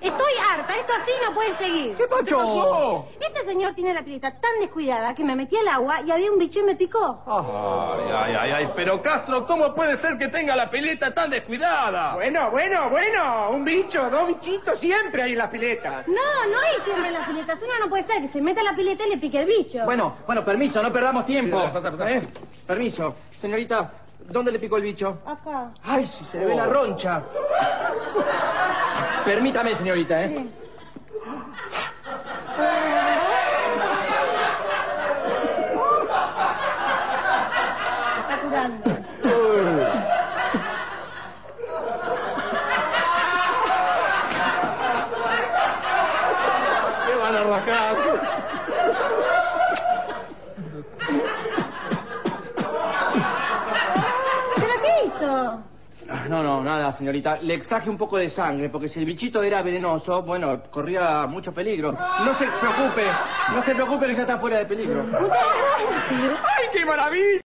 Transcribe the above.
Estoy harta, esto así no puede seguir. ¿Qué pasó? Este señor tiene la pileta tan descuidada que me metí al agua y había un bicho y me picó. Ay, ay, ay, ay, pero Castro, ¿cómo puede ser que tenga la pileta tan descuidada? Bueno, bueno, bueno. Un bicho, dos bichitos siempre hay en las piletas. No, no hay siempre en las piletas. Uno no puede ser que se meta la pileta y le pique el bicho. Bueno, bueno, permiso, no perdamos tiempo. Sí, pasa, pasa. ¿Eh? Permiso. Señorita, ¿dónde le picó el bicho? Acá. Ay, si se le ve la roncha. Permítame, señorita, ¿eh? Sí. Se está curando. ¿Qué van a rajar? ¿Pero Ah, No, no, nada, señorita. Le extraje un poco de sangre, porque si el bichito era venenoso, bueno, corría mucho peligro. No se preocupe, no se preocupe que ya está fuera de peligro. Muchas gracias. ¡Ay, qué maravilla!